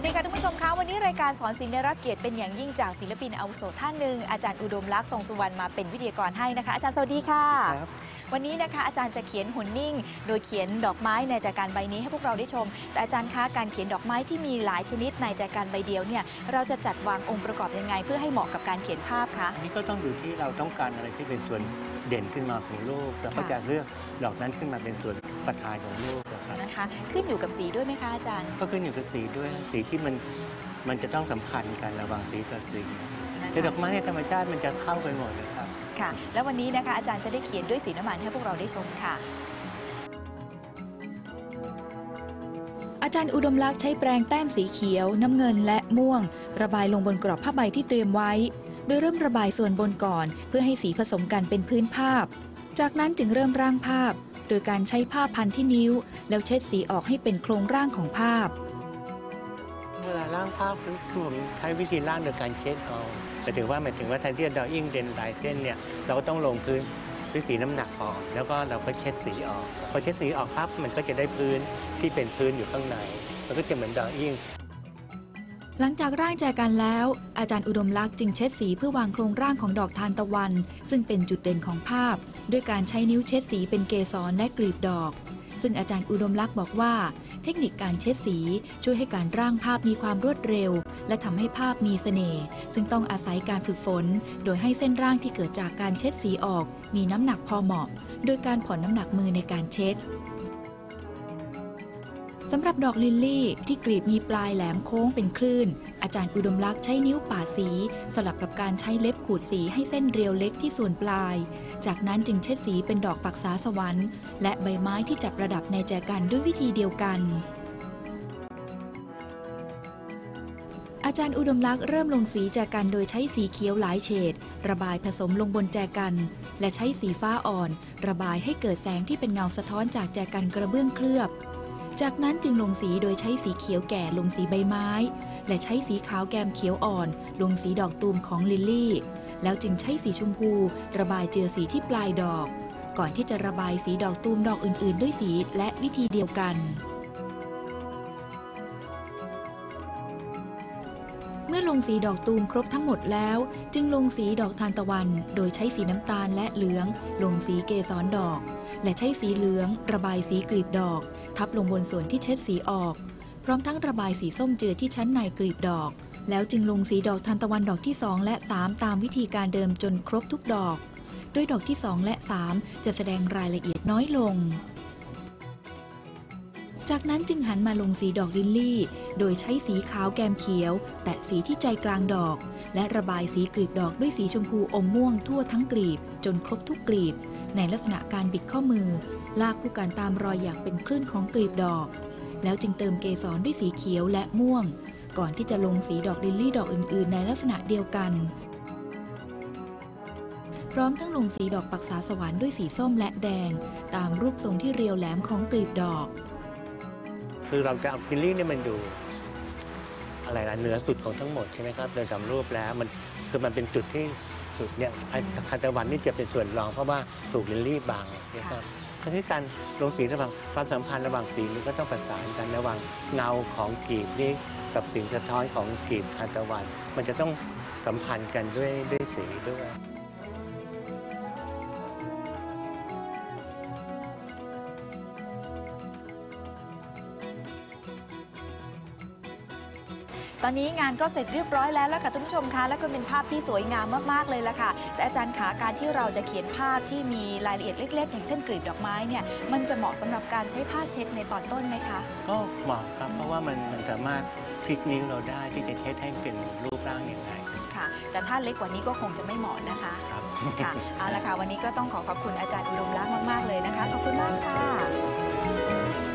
วัสดีค่ะทุกผู้ชมคะวันนี้รายการสอนศิลป์ได้รับเกียรติเป็นอย่างยิ่งจากศิลปินอาวุโสท่านหนึ่งอาจารย์อุดมลักษณ์ทรงสุวรรณมาเป็นวิทยากรให้นะคะ อาจารย์สวัสดีค่ะครับ วันนี้นะคะอาจารย์จะเขียนหุ่นนิ่ง โดยเขียนดอกไม้ในแจกันใบนี้ให้พวกเราได้ชม แต่อาจารย์คะการเขียนดอกไม้ที่มีหลายชนิดในแจกันใบเดียวเนี่ยเราจะจัดวางองค์ประกอบยังไง เพื่อให้เหมาะกับการเขียนภาพคะอันนี้ก็ต้องดูที่เราต้องการอะไรที่เป็นส่วนเด่นขึ้นมาของรูปแล้วก็ค่ะจะเลือกดอกนั้นขึ้นมาเป็นส่วนประธานของรูปนะครับนะคะขึ้นอยู่กับสีด้วยไหมคะอาจารย์ ก็ขึ้นอยู่กับสีด้วยสีที่มันมันจะต้องสัมพันธ์กันระหว่างสีต่อสีนะแต่ดอคะกไม้ในธรรมชาติมันจะเข้ากันหมดเลยครับ ค่ะ แล้ววันนี้นะคะอาจารย์จะได้เขียนด้วยสีน้ำมันให้พวกเราได้ชมค่ะ อาจารย์อุดมลักษ์ใช้แปรงแต้มสีเขียว น้ำเงินและม่วง ระบายลงบนกรอบผ้าใบที่เตรียมไว้ โดยเริ่มระบายส่วนบนก่อน เพื่อให้สีผสมกันเป็นพื้นภาพ จากนั้นจึงเริ่มร่างภาพ โดยการใช้ผ้าพันที่นิ้ว แล้วเช็ดสีออกให้เป็นโครงร่างของภาพ เวลาร่างภาพคือผมใช้วิธีร่างโดยการเช็ดเอาแต่ถึงว่าหมายถึงว่าแทนที่จะดออิ่งเด่นลายเส้นเนี่ยเราก็ต้องลงพื้นด้วยสีน้ำหนักออก แล้วก็เราก็เช็ดสีออก พอเช็ดสีออกปั๊บมันก็จะได้พื้นที่เป็นพื้นอยู่ข้างในมันก็จะเหมือนดออิ่งหลังจากร่างแจกันแล้ว อาจารย์อุดมลักษ์จึงเช็ดสีเพื่อวางโครงร่างของดอกทานตะวัน ซึ่งเป็นจุดเด่นของภาพ ด้วยการใช้นิ้วเช็ดสีเป็นเกสรและกลีบดอก ซึ่งอาจารย์อุดมลักษ์บอกว่า ทคนิคการเช็ดสี ช่วยให้การร่างภาพมีความรวดเร็ว และทำให้ภาพมีเสน่ห์ซึ่งต้องอาศัยการฝึกฝน โดยให้เส้นร่างที่เกิดจากการเช็ดสีออก มีน้ำหนักพอเหมาะ โดยการผ่อนน้ำหนักมือในการเช็ด สำหรับดอกลิลลี่ที่กลีบมีปลายแหลมโค้งเป็นคลื่น อาจารย์อุดมลักษ์ใช้นิ้วป่าสี สลับกับการใช้เล็บขูดสีให้เส้นเรียวเล็กที่ส่วนปลาย จากนั้นจึงเช็ดสีเป็นดอกปักษาสวรรค์ และใบไม้ที่จับประดับในแจกันด้วยวิธีเดียวกัน อาจารย์อุดมลักษ์เริ่มลงสีแจกันโดยใช้สีเขียวหลายเฉด ระบายผสมลงบนแจกัน และใช้สีฟ้าอ่อน ระบายให้เกิดแสงที่เป็นเงาสะท้อนจากแจกันกระเบื้องเคลือบ จากนั้นจึงลงสีโดยใช้สีเขียวแก่ลงสีใบไม้ และใช้สีขาวแกมเขียวอ่อน ลงสีดอกตูมของลิลลี่ แล้วจึงใช้สีชมพู ระบายเจือสีที่ปลายดอก ก่อนที่จะระบายสีดอกตูมดอกอื่น ๆ ด้วยสีและวิธีเดียวกัน เมื่อลงสีดอกตูมครบทั้งหมดแล้ว จึงลงสีดอกทานตะวัน โดยใช้สีน้ำตาลและเหลือง ลงสีเกสรดอก และใช้สีเหลือง ระบายสีกลีบดอก ทับลงบนส่วนที่เช็ดสีออก พร้อมทั้งระบายสีส้มเจือที่ชั้นในกลีบดอก แล้วจึงลงสีดอกทานตะวันดอกที่ 2 และ 3 ตามวิธีการเดิมจนครบทุกดอก โดยดอกที่ 2 และ 3 จะแสดงรายละเอียดน้อยลง จากนั้นจึงหันมาลงสีดอกลิลลี่ โดยใช้สีขาวแกมเขียว แตะสีที่ใจกลางดอก และระบายสีกลีบดอกด้วยสีชมพูอมม่วงทั่วทั้งกลีบ จนครบทุกกลีบ ในลักษณะการบิดข้อมือ ลากพู่กันตามรอยอย่างเป็นคลื่นของกลีบดอก แล้วจึงเติมเกสรด้วยสีเขียวและม่วง ก่อนที่จะลงสีดอกลิลลี่ดอกอื่น ๆ ในลักษณะเดียวกันพร้อมทั้งลงสีดอกปักษาสวรรค์ด้วยสีส้มและแดง ตามรูปทรงที่เรียวแหลมของกลีบดอก คือเราจะเอา feeling เนี่ยมันดูอะไรล่ะเหนือสุดของทั้งหมดใช่ไหมครับโดยสำรูปแล้วมันคือมันเป็นจุดที่สุดเนี่ยไอ้คาตะวันนี่จะเป็นส่วนรองเพราะว่าถูกลิลลี่บังนะครับคราวนี้การลงสีระหว่างความสัมพันธ์ระหว่างสีมันก็ต้องประสานกันระหว่างเงาของกลีบนี่กับสิ่งสะท้อนของกลีบทานตะวัน มันจะต้องสัมพันธ์กันด้วยด้วยสีด้วย ตอนนี้งานก็เสร็จเรียบร้อยแล้วแล้วค่ะท่านผู้ชมคะและก็เป็นภาพที่สวยงามมากๆเลยละค่ะ แต่อาจารย์ขาการที่เราจะเขียนภาพที่มีรายละเอียดเล็ก ๆ อย่างเช่นกลีบดอกไม้เนี่ยมันจะเหมาะสำหรับการใช้ผ้าเช็ดในตอนต้นไหมคะ ก็เหมาะครับเพราะว่ามันมันสามารถพลิกนิ้วเราได้ที่จะเช็ดให้เป็นรูปร่างยังไงค่ะ แต่ถ้าเล็กกว่านี้ก็คงจะไม่เหมาะนะคะครับค่ะเอาละค่ะวันนี้ก็ต้องขอขอบคุณอาจารย์อุดมลักษณ์มากๆเลยนะคะขอบคุณมากค่ะ